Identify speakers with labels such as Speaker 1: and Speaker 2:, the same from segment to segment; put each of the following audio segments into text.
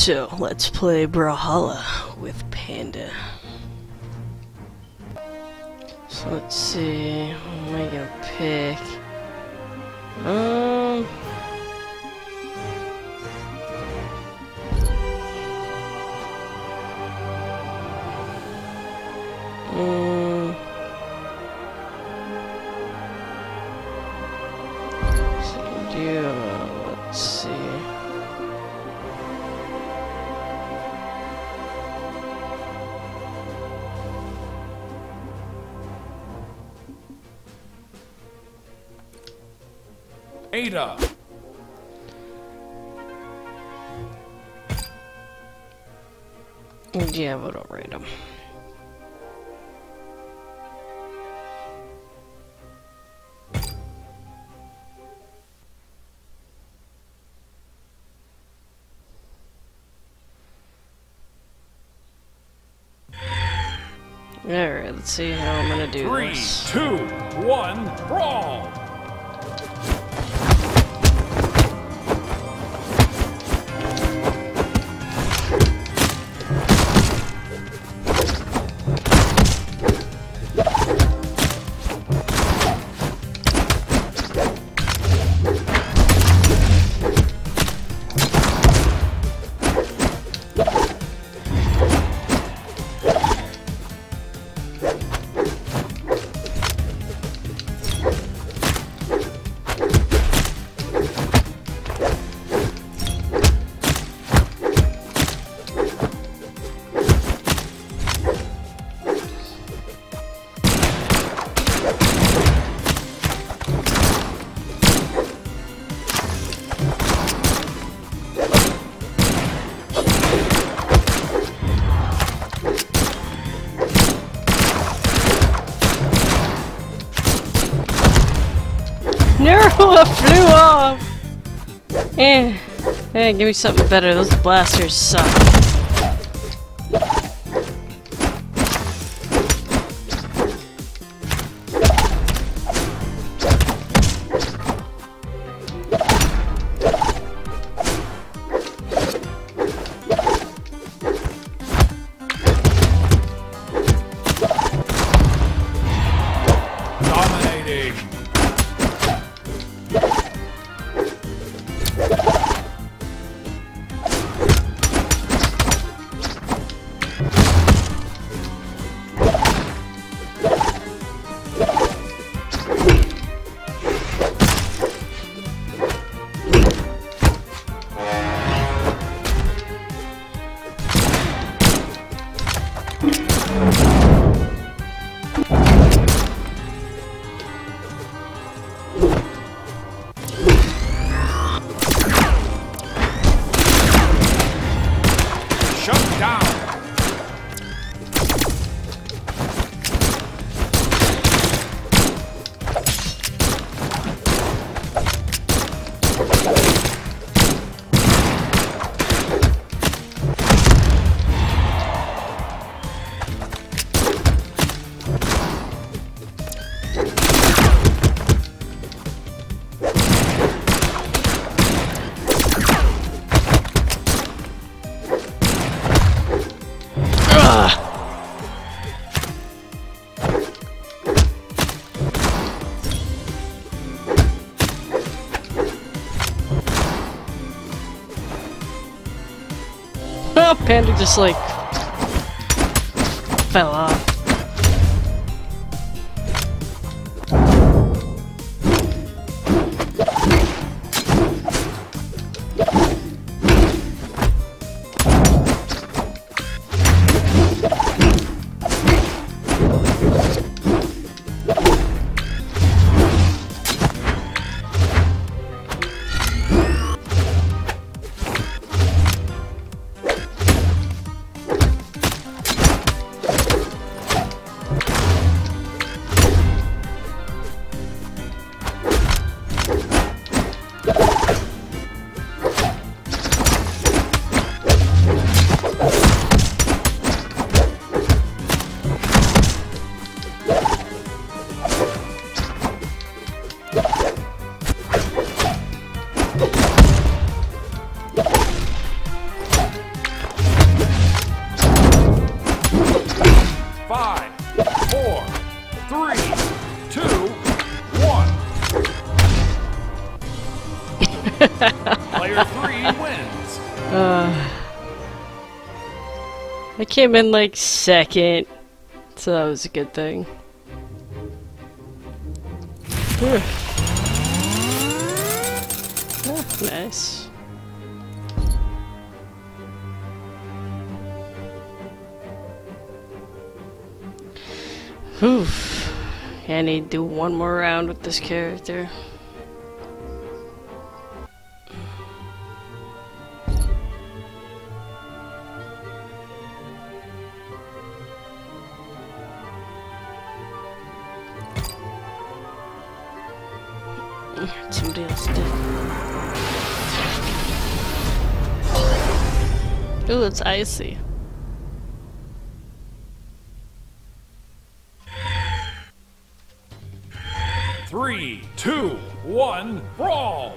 Speaker 1: So, let's play Brawlhalla with Panda. So let's see, what am I gonna pick? Um... Mm.
Speaker 2: Ada.
Speaker 1: Yeah, but I'll write them. Alright, let's see how I'm gonna do
Speaker 2: Three,
Speaker 1: this.
Speaker 2: two, one, brawl.
Speaker 1: Eh, eh, give me something better. Those blasters suck. Panda just like fell off. Came in like second, so that was a good thing. Ah, nice. Oof. I need to do one more round with this character. Ooh, it's icy.
Speaker 2: Three, two, one, brawl!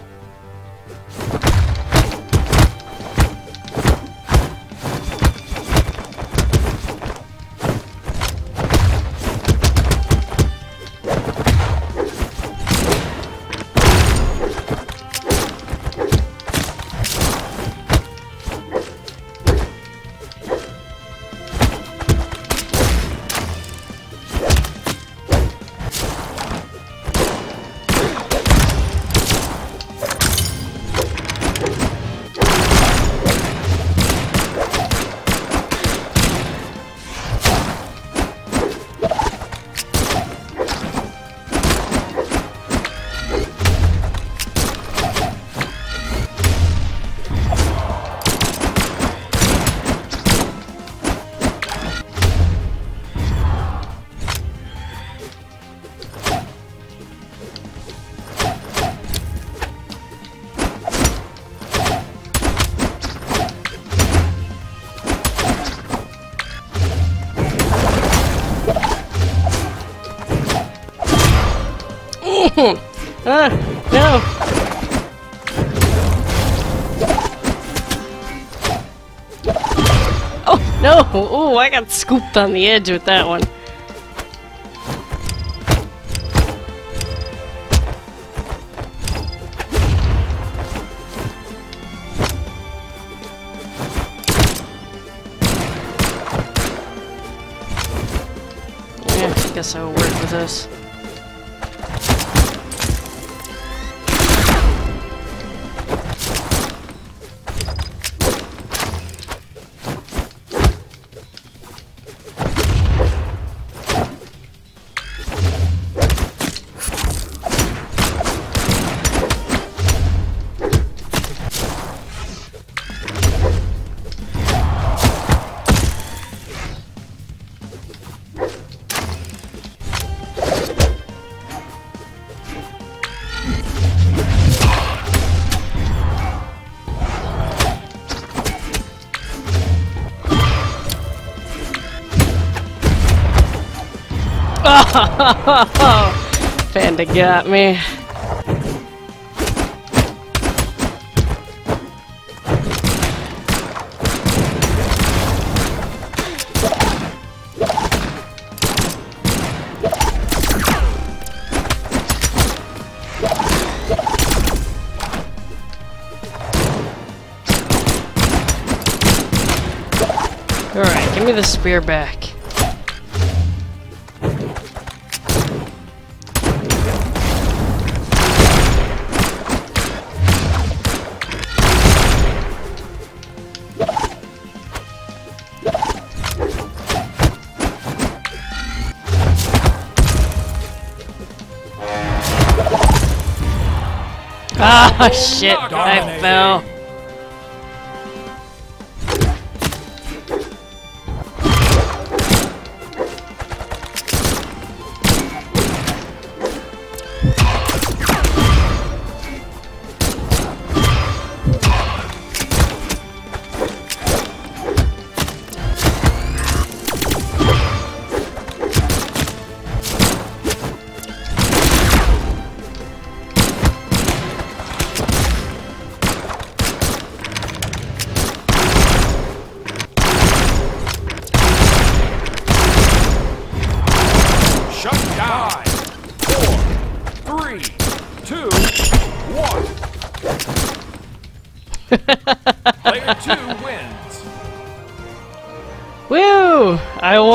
Speaker 1: No! Oh, I got scooped on the edge with that one. Panda got me. Alright, give me the spear back. Ah, shit, I fell.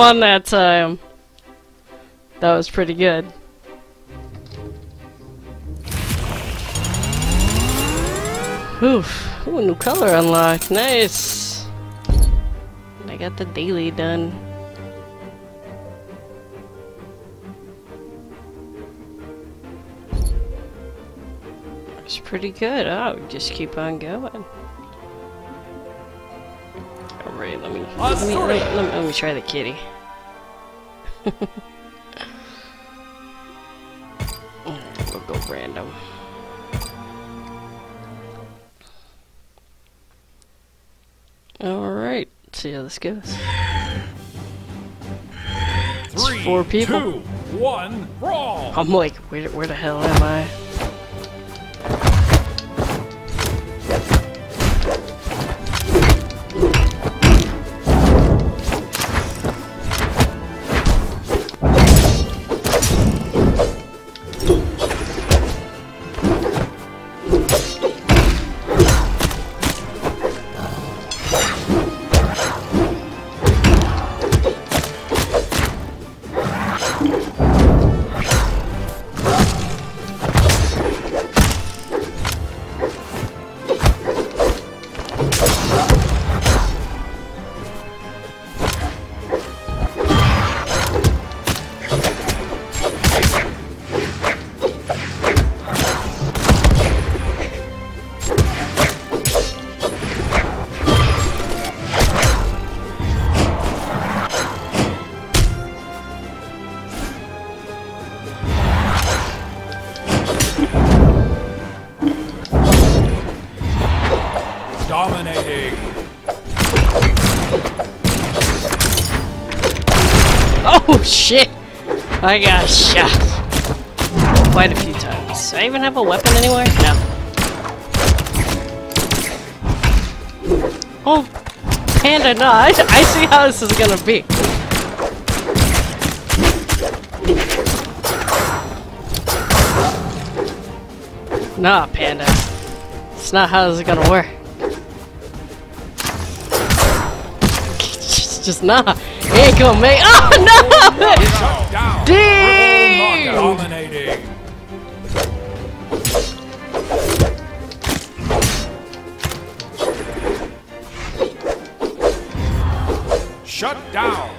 Speaker 1: That time. That was pretty good. Oof. Ooh, new color unlocked. Nice. I got the daily done. It's pretty good. Oh, just keep on going. Alright, let me, let me let me let me try the kitty. We'll go random. Alright, see how this goes.
Speaker 2: Three,
Speaker 1: four people.
Speaker 2: two, one, brawl.
Speaker 1: I'm like, where, where the hell am I? Oh shit! I got shot quite a few times. Do I even have a weapon anywhere? No. Oh, panda! No, I, I see how this is gonna be. Nah, panda. It's not how this is gonna work. Just nah. It ain't gonna make. Oh no!
Speaker 2: Shut down.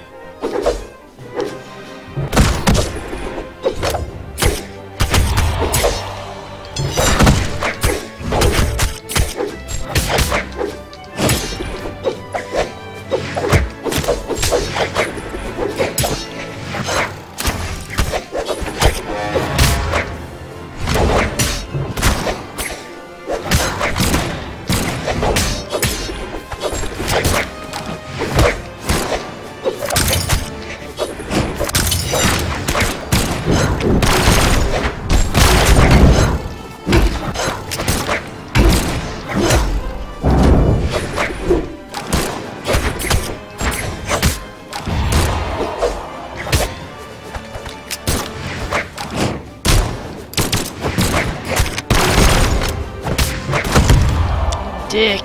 Speaker 1: Dick.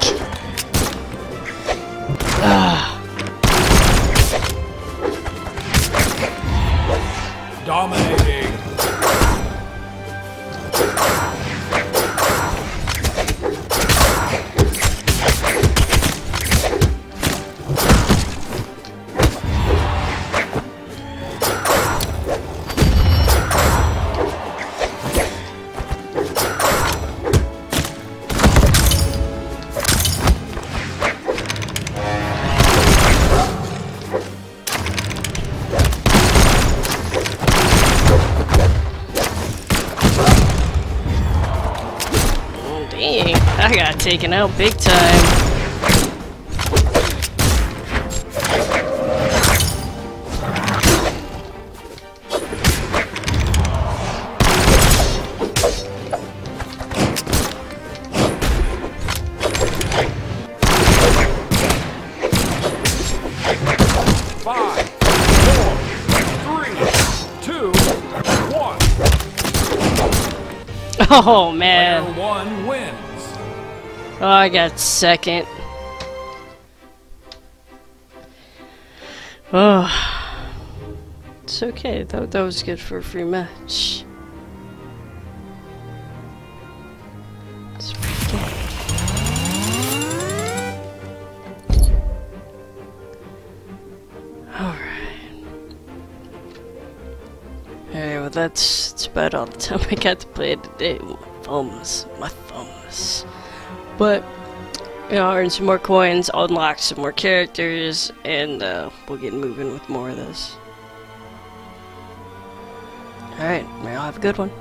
Speaker 1: Ah.
Speaker 2: Dominating.
Speaker 1: Taken out big time.
Speaker 2: Five, four, three, two, one.
Speaker 1: Oh, man. Oh, I got second. Oh, it's okay. That that was good for a free match. It's All right. All right. Well, that's, that's about all the time I got to play today. Thumbs, my thumbs. But, you know, earn some more coins, unlock some more characters, and uh, we'll get moving with more of this. Alright, may y'all have a good one.